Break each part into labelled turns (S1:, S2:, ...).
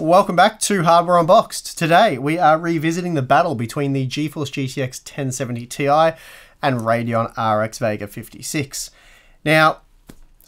S1: Welcome back to Hardware Unboxed. Today we are revisiting the battle between the GeForce GTX 1070 Ti and Radeon RX Vega 56. Now,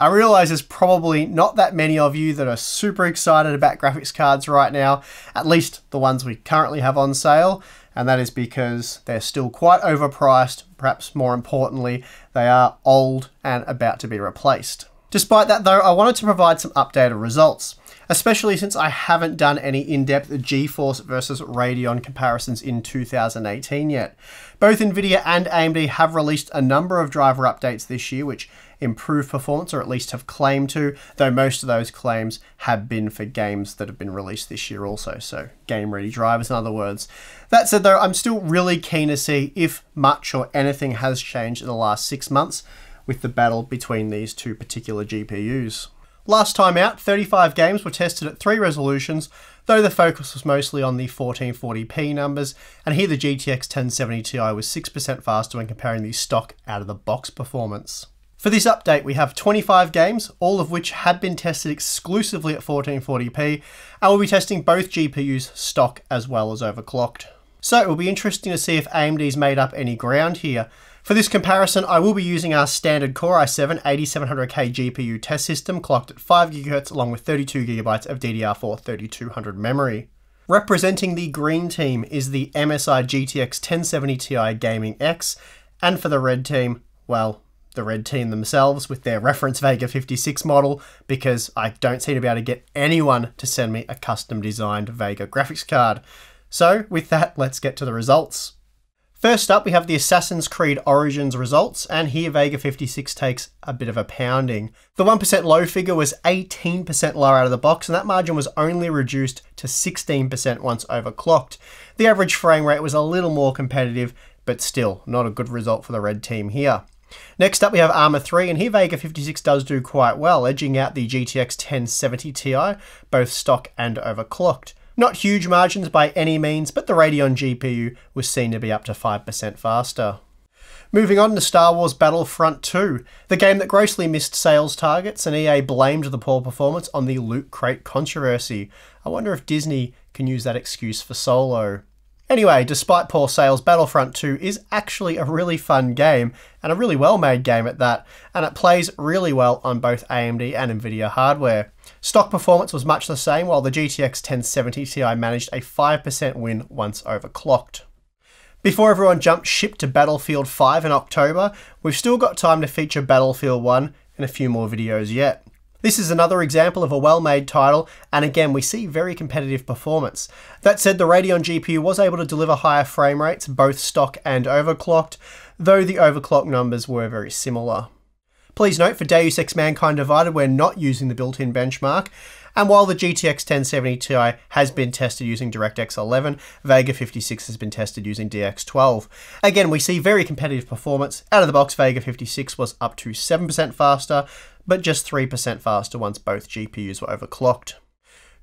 S1: I realize there's probably not that many of you that are super excited about graphics cards right now, at least the ones we currently have on sale, and that is because they're still quite overpriced. Perhaps more importantly, they are old and about to be replaced. Despite that though, I wanted to provide some updated results especially since I haven't done any in-depth GeForce versus Radeon comparisons in 2018 yet. Both Nvidia and AMD have released a number of driver updates this year which improve performance or at least have claimed to, though most of those claims have been for games that have been released this year also, so game ready drivers in other words. That said though, I'm still really keen to see if much or anything has changed in the last six months with the battle between these two particular GPUs. Last time out, 35 games were tested at three resolutions, though the focus was mostly on the 1440p numbers, and here the GTX 1070 Ti was 6% faster when comparing the stock out of the box performance. For this update, we have 25 games, all of which had been tested exclusively at 1440p, and we'll be testing both GPUs stock as well as overclocked. So it will be interesting to see if AMD's made up any ground here, for this comparison, I will be using our standard Core i7 8700K GPU test system clocked at 5GHz along with 32GB of DDR4 3200 memory. Representing the green team is the MSI GTX 1070 Ti Gaming X, and for the red team, well, the red team themselves with their reference Vega 56 model because I don't seem to be able to get anyone to send me a custom designed Vega graphics card. So with that, let's get to the results. First up, we have the Assassin's Creed Origins results, and here Vega 56 takes a bit of a pounding. The 1% low figure was 18% lower out of the box, and that margin was only reduced to 16% once overclocked. The average frame rate was a little more competitive, but still not a good result for the red team here. Next up, we have Arma 3, and here Vega 56 does do quite well, edging out the GTX 1070 Ti, both stock and overclocked. Not huge margins by any means, but the Radeon GPU was seen to be up to 5% faster. Moving on to Star Wars Battlefront 2, the game that grossly missed sales targets, and EA blamed the poor performance on the loot crate controversy. I wonder if Disney can use that excuse for Solo. Anyway, despite poor sales, Battlefront 2 is actually a really fun game, and a really well made game at that, and it plays really well on both AMD and Nvidia hardware. Stock performance was much the same, while the GTX 1070 Ti managed a 5% win once overclocked. Before everyone jumped ship to Battlefield 5 in October, we've still got time to feature Battlefield 1 in a few more videos yet. This is another example of a well-made title, and again we see very competitive performance. That said, the Radeon GPU was able to deliver higher frame rates, both stock and overclocked, though the overclock numbers were very similar. Please note for Deus Ex Mankind Divided we're not using the built-in benchmark, and while the GTX 1070 Ti has been tested using DirectX 11, Vega 56 has been tested using DX12. Again, we see very competitive performance. Out of the box, Vega 56 was up to 7% faster, but just 3% faster once both GPUs were overclocked.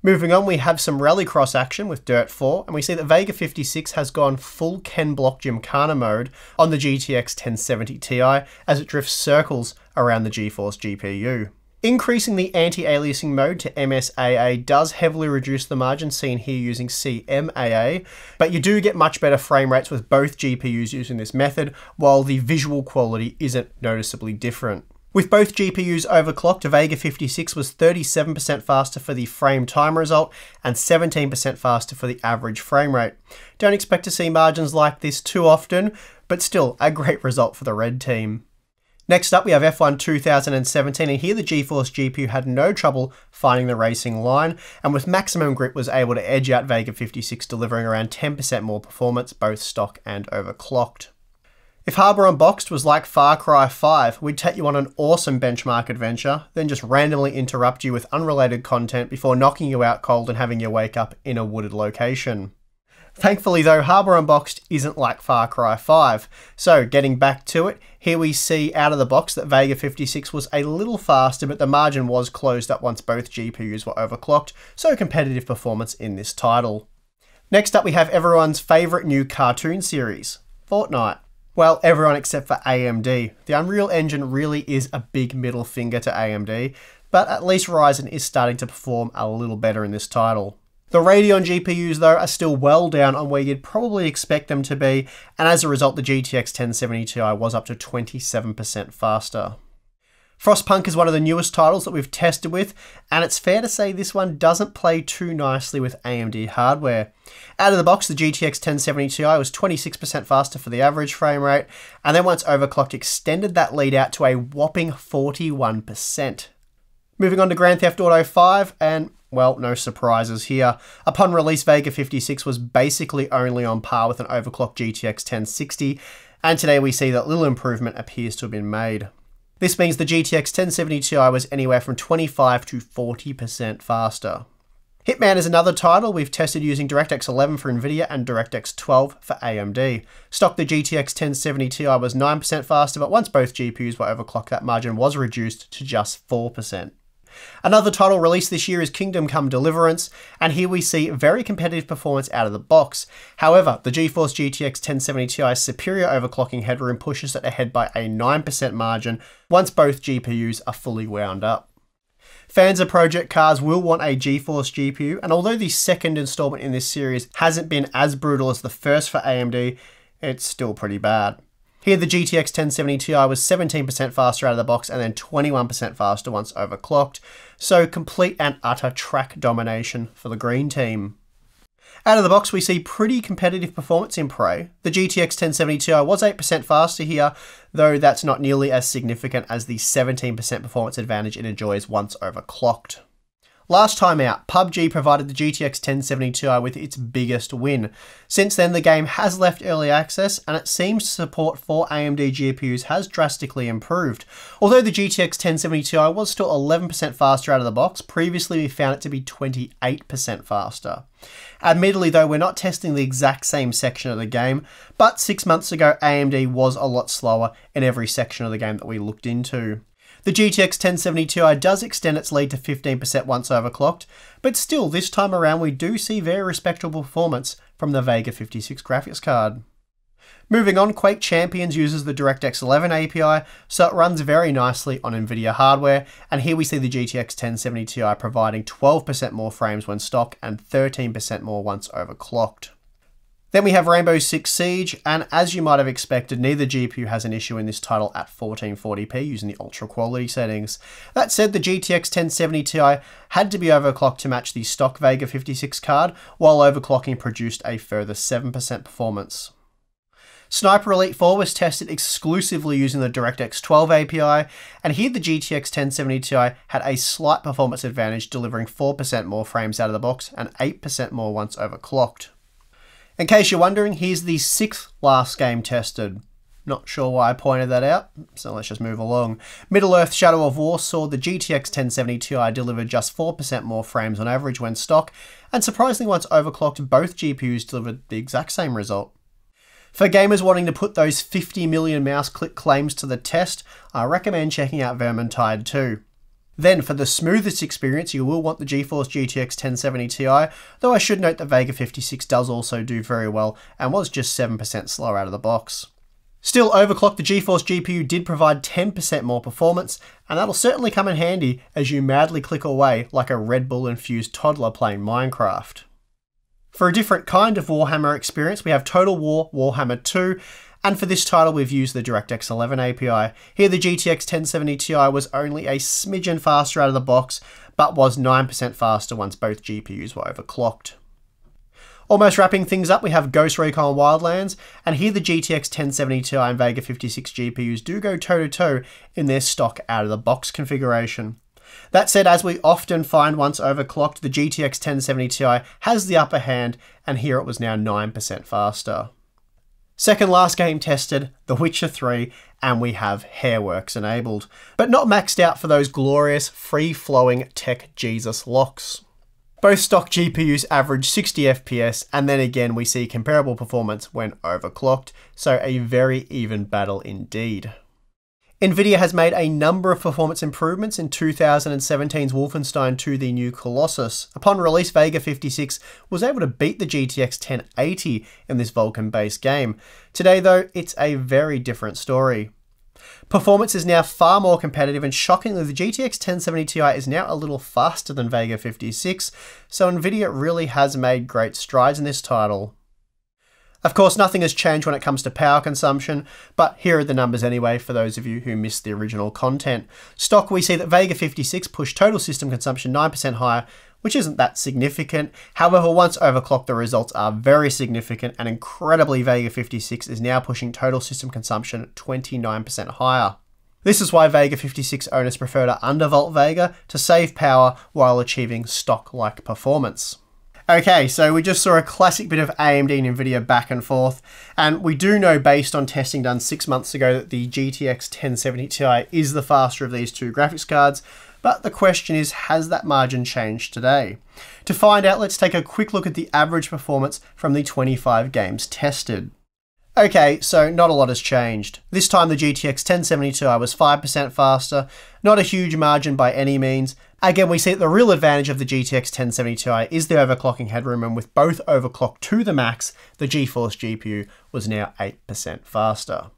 S1: Moving on, we have some Rallycross action with Dirt 4, and we see that Vega 56 has gone full Ken Block Gymkhana mode on the GTX 1070 Ti as it drifts circles around the GeForce GPU. Increasing the anti-aliasing mode to MSAA does heavily reduce the margin seen here using CMAA, but you do get much better frame rates with both GPUs using this method, while the visual quality isn't noticeably different. With both GPUs overclocked, Vega 56 was 37% faster for the frame time result and 17% faster for the average frame rate. Don't expect to see margins like this too often, but still a great result for the red team. Next up, we have F1 2017, and here the GeForce GPU had no trouble finding the racing line, and with maximum grip was able to edge out Vega 56, delivering around 10% more performance, both stock and overclocked. If Hardware Unboxed was like Far Cry 5, we'd take you on an awesome benchmark adventure, then just randomly interrupt you with unrelated content before knocking you out cold and having you wake up in a wooded location. Thankfully though, Hardware Unboxed isn't like Far Cry 5. So getting back to it, here we see out of the box that Vega 56 was a little faster, but the margin was closed up once both GPUs were overclocked, so competitive performance in this title. Next up we have everyone's favourite new cartoon series, Fortnite. Well, everyone except for AMD. The Unreal Engine really is a big middle finger to AMD, but at least Ryzen is starting to perform a little better in this title. The Radeon GPUs, though, are still well down on where you'd probably expect them to be, and as a result, the GTX 1070 Ti was up to 27% faster. Frostpunk is one of the newest titles that we've tested with, and it's fair to say this one doesn't play too nicely with AMD hardware. Out of the box, the GTX 1070 Ti was 26% faster for the average frame rate, and then once overclocked, extended that lead out to a whopping 41%. Moving on to Grand Theft Auto 5, and well, no surprises here. Upon release, Vega 56 was basically only on par with an overclocked GTX 1060, and today we see that little improvement appears to have been made. This means the GTX 1070 Ti was anywhere from 25 to 40% faster. Hitman is another title we've tested using DirectX 11 for NVIDIA and DirectX 12 for AMD. Stock the GTX 1070 Ti was 9% faster, but once both GPUs were overclocked, that margin was reduced to just 4%. Another title released this year is Kingdom Come Deliverance, and here we see very competitive performance out of the box. However, the GeForce GTX 1070 Ti's superior overclocking headroom pushes it ahead by a 9% margin once both GPUs are fully wound up. Fans of Project Cars will want a GeForce GPU, and although the second installment in this series hasn't been as brutal as the first for AMD, it's still pretty bad. Here, the GTX 1070 Ti was 17% faster out of the box and then 21% faster once overclocked, so complete and utter track domination for the green team. Out of the box, we see pretty competitive performance in Prey. The GTX 1070 Ti was 8% faster here, though that's not nearly as significant as the 17% performance advantage it enjoys once overclocked. Last time out, PUBG provided the GTX 1070 Ti with its biggest win. Since then, the game has left early access, and it seems support for AMD GPUs has drastically improved. Although the GTX 1070 Ti was still 11% faster out of the box, previously we found it to be 28% faster. Admittedly, though, we're not testing the exact same section of the game, but six months ago, AMD was a lot slower in every section of the game that we looked into. The GTX 1070 Ti does extend its lead to 15% once overclocked, but still, this time around we do see very respectable performance from the Vega 56 graphics card. Moving on, Quake Champions uses the DirectX 11 API, so it runs very nicely on NVIDIA hardware, and here we see the GTX 1070 Ti providing 12% more frames when stock and 13% more once overclocked. Then we have Rainbow Six Siege, and as you might have expected, neither GPU has an issue in this title at 1440p using the ultra quality settings. That said, the GTX 1070 Ti had to be overclocked to match the stock Vega 56 card, while overclocking produced a further 7% performance. Sniper Elite 4 was tested exclusively using the DirectX 12 API, and here the GTX 1070 Ti had a slight performance advantage, delivering 4% more frames out of the box and 8% more once overclocked. In case you're wondering, here's the sixth last game tested. Not sure why I pointed that out, so let's just move along. Middle-earth Shadow of War saw the GTX 1070 Ti deliver just 4% more frames on average when stock, and surprisingly once overclocked, both GPUs delivered the exact same result. For gamers wanting to put those 50 million mouse click claims to the test, I recommend checking out Vermintide 2. Then for the smoothest experience, you will want the GeForce GTX 1070 Ti, though I should note that Vega 56 does also do very well and was just 7% slower out of the box. Still, overclock the GeForce GPU did provide 10% more performance, and that'll certainly come in handy as you madly click away like a Red Bull infused toddler playing Minecraft. For a different kind of Warhammer experience, we have Total War Warhammer 2, and for this title, we've used the DirectX 11 API. Here, the GTX 1070 Ti was only a smidgen faster out of the box, but was 9% faster once both GPUs were overclocked. Almost wrapping things up, we have Ghost Recon Wildlands, and here the GTX 1070 Ti and Vega 56 GPUs do go toe to toe in their stock out of the box configuration. That said, as we often find once overclocked, the GTX 1070 Ti has the upper hand, and here it was now 9% faster. Second last game tested, The Witcher 3, and we have Hairworks enabled, but not maxed out for those glorious, free-flowing tech Jesus locks. Both stock GPUs average 60 FPS, and then again we see comparable performance when overclocked, so a very even battle indeed. Nvidia has made a number of performance improvements in 2017's Wolfenstein 2 The New Colossus. Upon release, Vega 56 was able to beat the GTX 1080 in this Vulkan based game. Today, though, it's a very different story. Performance is now far more competitive and shockingly the GTX 1070 Ti is now a little faster than Vega 56, so Nvidia really has made great strides in this title. Of course, nothing has changed when it comes to power consumption, but here are the numbers anyway for those of you who missed the original content. Stock, we see that Vega 56 pushed total system consumption 9% higher, which isn't that significant. However, once overclocked, the results are very significant, and incredibly, Vega 56 is now pushing total system consumption 29% higher. This is why Vega 56 owners prefer to undervolt Vega to save power while achieving stock-like performance. Okay, so we just saw a classic bit of AMD and NVIDIA back and forth, and we do know based on testing done six months ago that the GTX 1070 Ti is the faster of these two graphics cards, but the question is, has that margin changed today? To find out, let's take a quick look at the average performance from the 25 games tested. Okay, so not a lot has changed. This time the GTX 1070 Ti was 5% faster, not a huge margin by any means, Again, we see that the real advantage of the GTX 1070 Ti is the overclocking headroom, and with both overclocked to the max, the GeForce GPU was now 8% faster.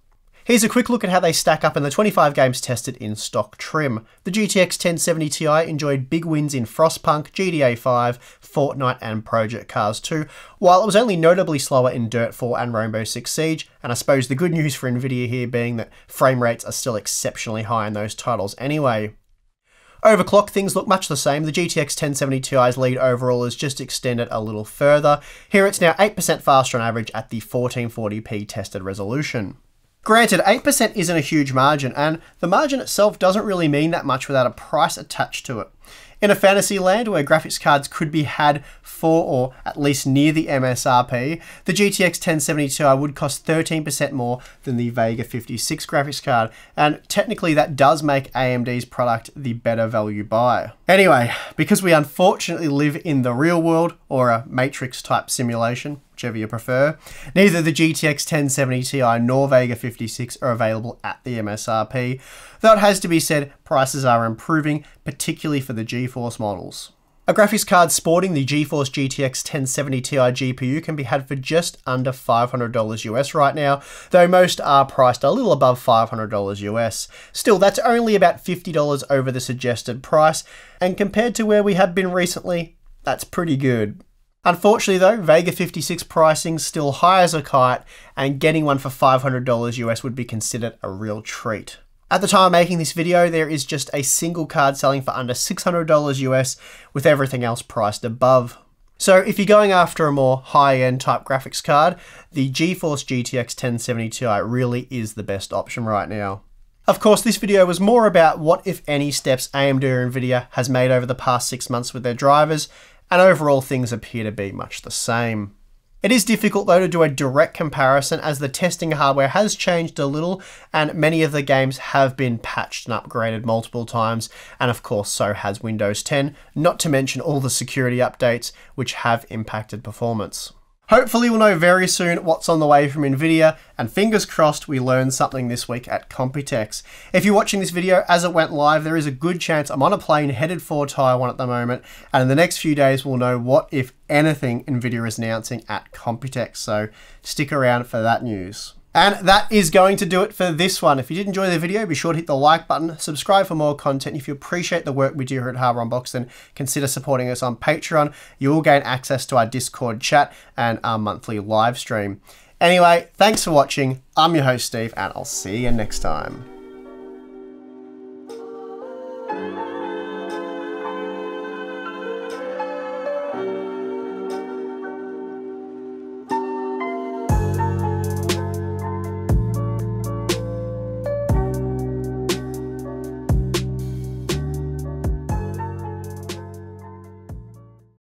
S1: Here's a quick look at how they stack up in the 25 games tested in stock trim. The GTX 1070 Ti enjoyed big wins in Frostpunk, GTA 5, Fortnite and Project Cars 2, while it was only notably slower in Dirt 4 and Rainbow Six Siege, and I suppose the good news for Nvidia here being that frame rates are still exceptionally high in those titles anyway. Overclock, things look much the same. The GTX 1070 Ti's lead overall is just extended a little further. Here it's now 8% faster on average at the 1440p tested resolution. Granted, 8% isn't a huge margin, and the margin itself doesn't really mean that much without a price attached to it. In a fantasy land where graphics cards could be had for or at least near the MSRP, the GTX 1070 Ti would cost 13% more than the Vega 56 graphics card, and technically that does make AMD's product the better value buy. Anyway, because we unfortunately live in the real world, or a Matrix type simulation, whichever you prefer. Neither the GTX 1070 Ti nor Vega 56 are available at the MSRP, though it has to be said prices are improving, particularly for the GeForce models. A graphics card sporting the GeForce GTX 1070 Ti GPU can be had for just under $500 US right now, though most are priced a little above $500 US. Still, that's only about $50 over the suggested price, and compared to where we have been recently, that's pretty good. Unfortunately though, Vega 56 pricing still high as a kite, and getting one for $500 US would be considered a real treat. At the time of making this video, there is just a single card selling for under $600 US, with everything else priced above. So if you're going after a more high-end type graphics card, the GeForce GTX 1070 Ti really is the best option right now. Of course, this video was more about what, if any, steps AMD or NVIDIA has made over the past six months with their drivers, and overall things appear to be much the same. It is difficult though to do a direct comparison as the testing hardware has changed a little and many of the games have been patched and upgraded multiple times and of course so has Windows 10, not to mention all the security updates which have impacted performance. Hopefully we'll know very soon what's on the way from Nvidia, and fingers crossed we learn something this week at Computex. If you're watching this video as it went live, there is a good chance I'm on a plane headed for Taiwan at the moment, and in the next few days we'll know what, if anything, Nvidia is announcing at Computex, so stick around for that news. And that is going to do it for this one. If you did enjoy the video, be sure to hit the like button, subscribe for more content. If you appreciate the work we do here at Hardware Unboxed, then consider supporting us on Patreon. You will gain access to our Discord chat and our monthly live stream. Anyway, thanks for watching. I'm your host, Steve, and I'll see you next time.